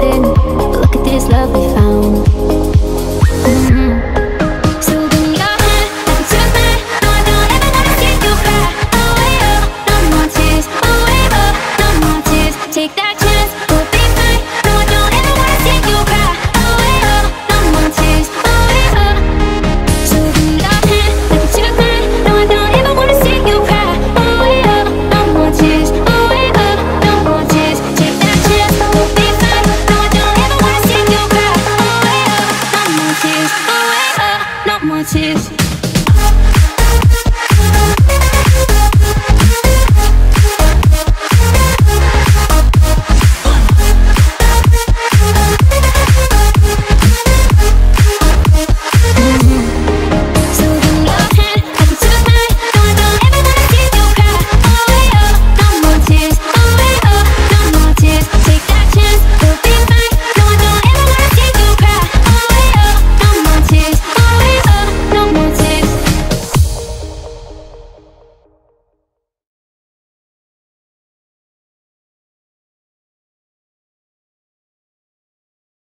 nothing